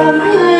Oh. my